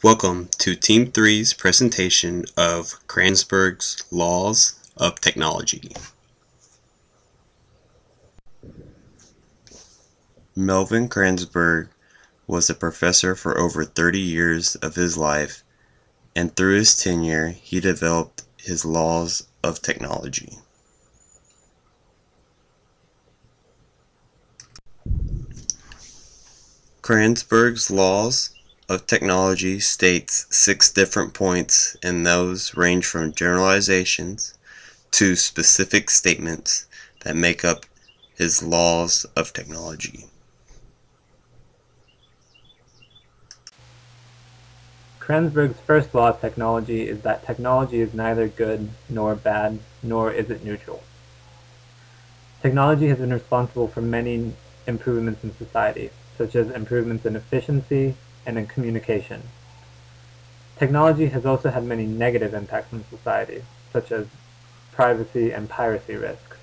Welcome to Team 3's presentation of Kranzberg's Laws of Technology. Melvin Kranzberg was a professor for over 30 years of his life, and through his tenure, he developed his laws of technology. Kranzberg's laws of technology states six different points and those range from generalizations to specific statements that make up his laws of technology. Kranzberg's first law of technology is that technology is neither good nor bad, nor is it neutral. Technology has been responsible for many improvements in society, such as improvements in efficiency, and in communication. Technology has also had many negative impacts on society, such as privacy and piracy risks.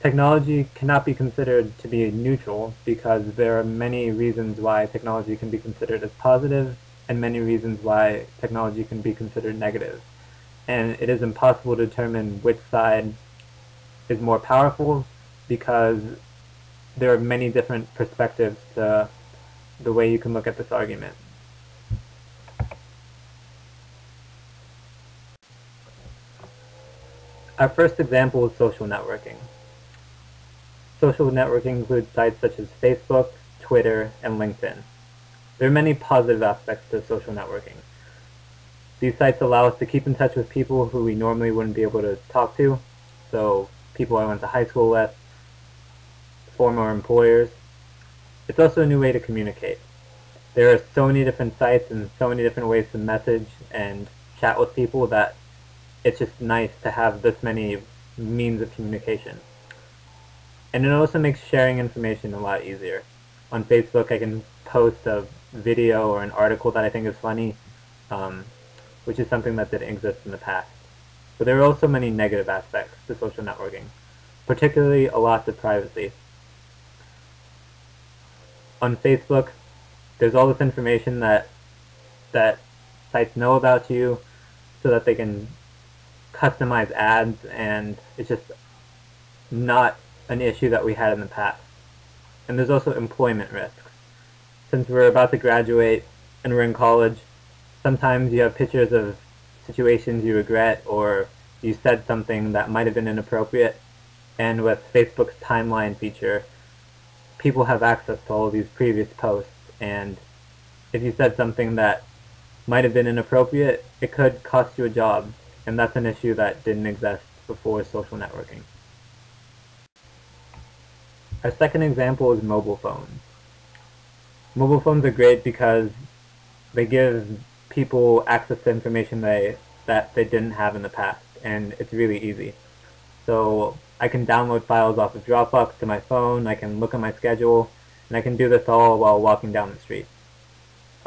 Technology cannot be considered to be neutral because there are many reasons why technology can be considered as positive and many reasons why technology can be considered negative. And it is impossible to determine which side is more powerful because there are many different perspectives to the way you can look at this argument. Our first example is social networking. Social networking includes sites such as Facebook, Twitter, and LinkedIn. There are many positive aspects to social networking. These sites allow us to keep in touch with people who we normally wouldn't be able to talk to, so people I went to high school with, former employers, it's also a new way to communicate. There are so many different sites and so many different ways to message and chat with people that it's just nice to have this many means of communication. And it also makes sharing information a lot easier. On Facebook, I can post a video or an article that I think is funny, um, which is something that didn't exist in the past. But there are also many negative aspects to social networking, particularly a loss of privacy on Facebook, there's all this information that that sites know about you so that they can customize ads and it's just not an issue that we had in the past. And there's also employment risks. Since we're about to graduate and we're in college, sometimes you have pictures of situations you regret or you said something that might have been inappropriate. And with Facebook's timeline feature, people have access to all these previous posts, and if you said something that might have been inappropriate, it could cost you a job, and that's an issue that didn't exist before social networking. Our second example is mobile phones. Mobile phones are great because they give people access to information they, that they didn't have in the past, and it's really easy. So I can download files off of Dropbox to my phone, I can look at my schedule, and I can do this all while walking down the street.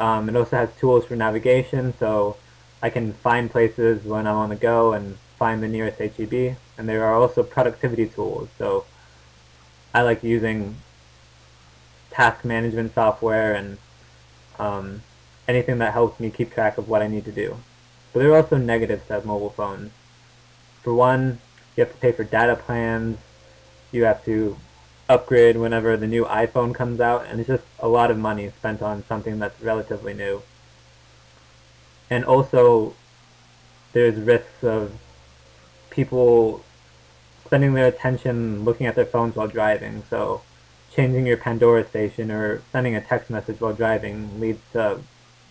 Um, it also has tools for navigation, so I can find places when I'm on the go and find the nearest HEB. And there are also productivity tools, so I like using task management software and um, anything that helps me keep track of what I need to do. But there are also negatives to mobile phones. For one, you have to pay for data plans. You have to upgrade whenever the new iPhone comes out, and it's just a lot of money spent on something that's relatively new. And also, there's risks of people spending their attention looking at their phones while driving. So changing your Pandora station or sending a text message while driving leads to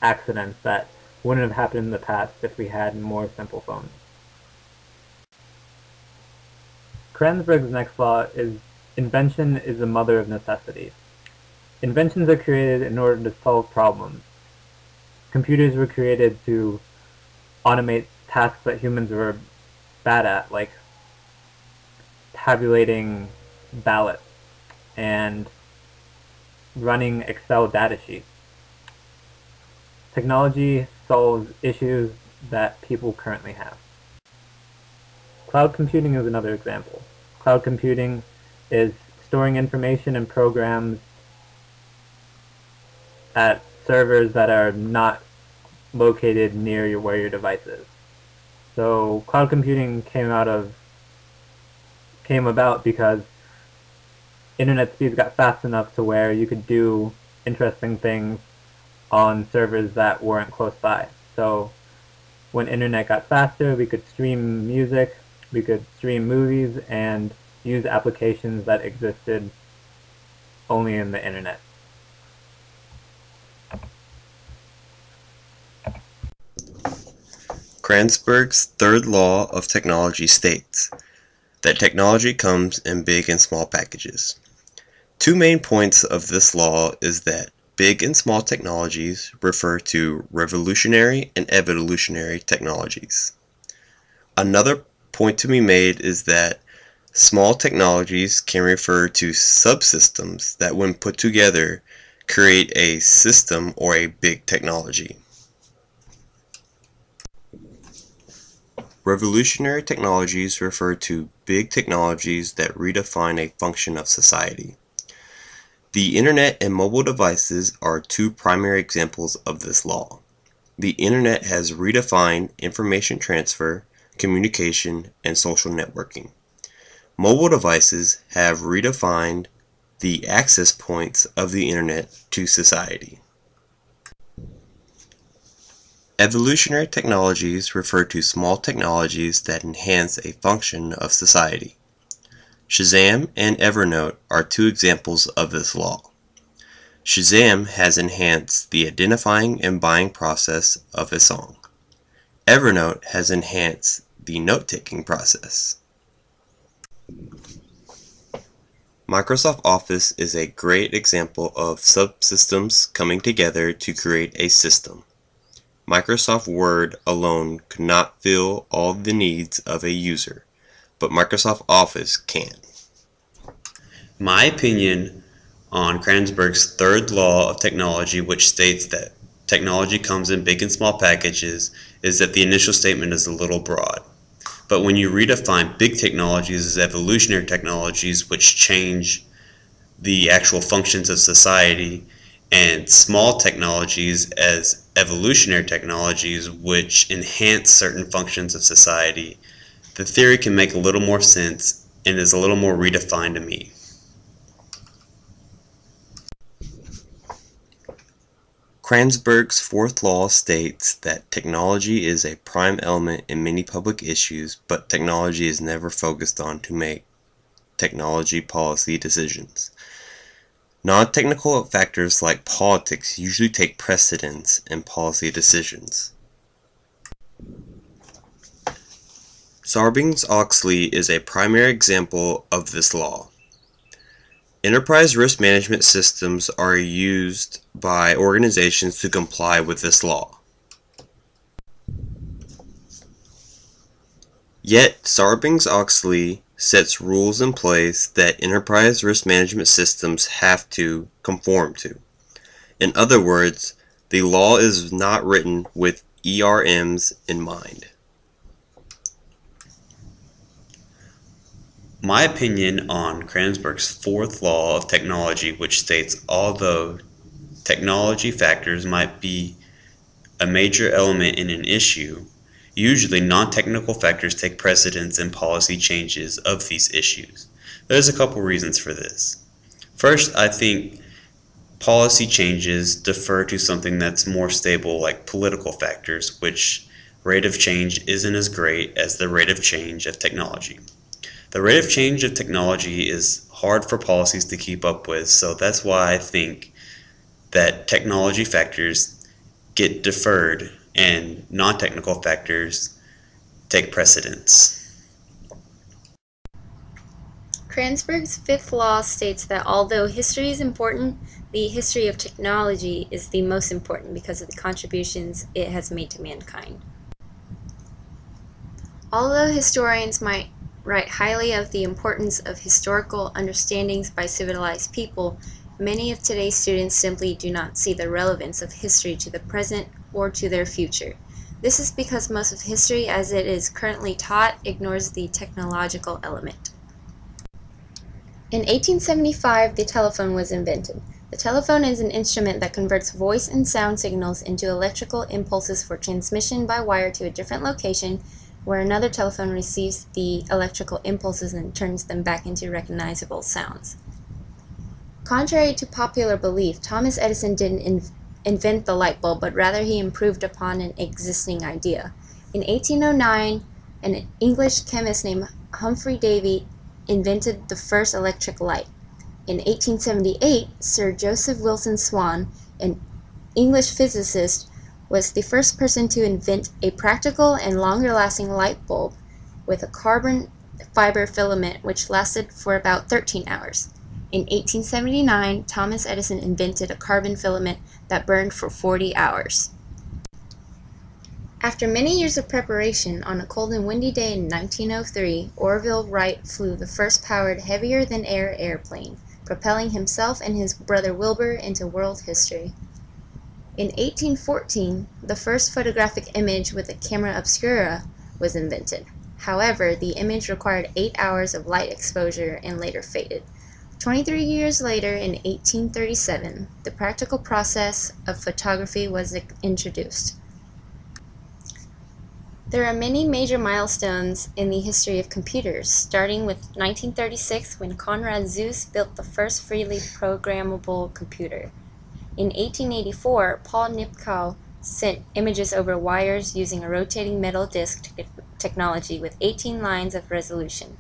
accidents that wouldn't have happened in the past if we had more simple phones. Kranzberg's next law is invention is the mother of necessity. Inventions are created in order to solve problems. Computers were created to automate tasks that humans were bad at, like tabulating ballots and running Excel data sheets. Technology solves issues that people currently have. Cloud computing is another example. Cloud computing is storing information and programs at servers that are not located near your, where your device is. So cloud computing came out of came about because internet speeds got fast enough to where you could do interesting things on servers that weren't close by. So when internet got faster, we could stream music, we could stream movies, and use applications that existed only in the internet. Kranzberg's third law of technology states that technology comes in big and small packages. Two main points of this law is that big and small technologies refer to revolutionary and evolutionary technologies. Another point to be made is that small technologies can refer to subsystems that when put together create a system or a big technology. Revolutionary technologies refer to big technologies that redefine a function of society. The Internet and mobile devices are two primary examples of this law. The Internet has redefined information transfer, communication, and social networking. Mobile devices have redefined the access points of the Internet to society. Evolutionary technologies refer to small technologies that enhance a function of society. Shazam and Evernote are two examples of this law. Shazam has enhanced the identifying and buying process of a song. Evernote has enhanced the note-taking process. Microsoft Office is a great example of subsystems coming together to create a system. Microsoft Word alone could not fill all the needs of a user but Microsoft Office can. My opinion on Kranzberg's third law of technology, which states that technology comes in big and small packages, is that the initial statement is a little broad. But when you redefine big technologies as evolutionary technologies, which change the actual functions of society, and small technologies as evolutionary technologies, which enhance certain functions of society, the theory can make a little more sense and is a little more redefined to me. Kranzberg's fourth law states that technology is a prime element in many public issues, but technology is never focused on to make technology policy decisions. Non-technical factors like politics usually take precedence in policy decisions. Sarbanes-Oxley is a primary example of this law. Enterprise risk management systems are used by organizations to comply with this law. Yet, Sarbanes-Oxley sets rules in place that enterprise risk management systems have to conform to. In other words, the law is not written with ERMs in mind. My opinion on Kranzberg's fourth law of technology, which states although technology factors might be a major element in an issue, usually non-technical factors take precedence in policy changes of these issues. There's a couple reasons for this. First, I think policy changes defer to something that's more stable like political factors, which rate of change isn't as great as the rate of change of technology. The rate of change of technology is hard for policies to keep up with, so that's why I think that technology factors get deferred and non-technical factors take precedence. Kranzberg's fifth law states that although history is important, the history of technology is the most important because of the contributions it has made to mankind. Although historians might write highly of the importance of historical understandings by civilized people, many of today's students simply do not see the relevance of history to the present or to their future. This is because most of history as it is currently taught ignores the technological element. In 1875, the telephone was invented. The telephone is an instrument that converts voice and sound signals into electrical impulses for transmission by wire to a different location where another telephone receives the electrical impulses and turns them back into recognizable sounds. Contrary to popular belief, Thomas Edison didn't in invent the light bulb, but rather he improved upon an existing idea. In 1809, an English chemist named Humphry Davy invented the first electric light. In 1878, Sir Joseph Wilson Swan, an English physicist, was the first person to invent a practical and longer lasting light bulb with a carbon fiber filament which lasted for about 13 hours. In 1879, Thomas Edison invented a carbon filament that burned for 40 hours. After many years of preparation, on a cold and windy day in 1903, Orville Wright flew the first powered heavier-than-air airplane, propelling himself and his brother Wilbur into world history. In 1814, the first photographic image with a camera obscura was invented. However, the image required eight hours of light exposure and later faded. 23 years later, in 1837, the practical process of photography was introduced. There are many major milestones in the history of computers, starting with 1936 when Konrad Zuse built the first freely programmable computer. In 1884, Paul Nipkow sent images over wires using a rotating metal disc technology with 18 lines of resolution.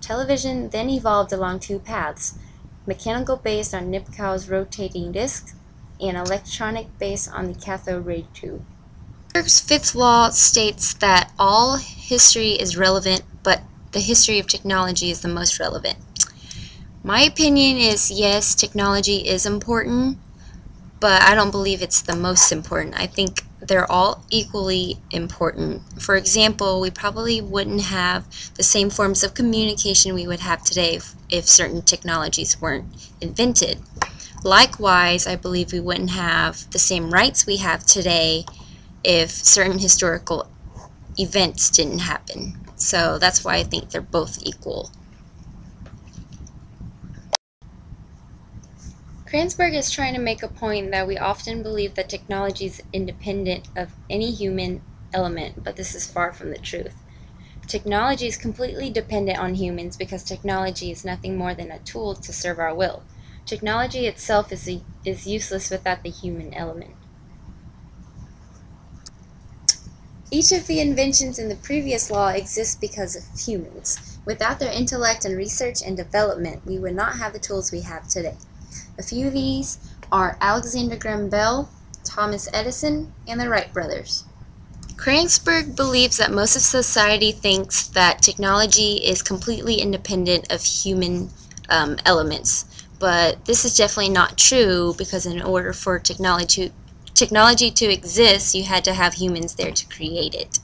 Television then evolved along two paths, mechanical based on Nipkow's rotating disc and electronic based on the cathode ray tube. Kirk's fifth law states that all history is relevant, but the history of technology is the most relevant. My opinion is yes, technology is important, but I don't believe it's the most important. I think they're all equally important. For example, we probably wouldn't have the same forms of communication we would have today if, if certain technologies weren't invented. Likewise, I believe we wouldn't have the same rights we have today if certain historical events didn't happen. So that's why I think they're both equal. Kranzberg is trying to make a point that we often believe that technology is independent of any human element, but this is far from the truth. Technology is completely dependent on humans because technology is nothing more than a tool to serve our will. Technology itself is, a, is useless without the human element. Each of the inventions in the previous law exists because of humans. Without their intellect and research and development, we would not have the tools we have today. A few of these are Alexander Graham Bell, Thomas Edison, and the Wright brothers. Kranzberg believes that most of society thinks that technology is completely independent of human um, elements, but this is definitely not true because in order for technology technology to exist, you had to have humans there to create it.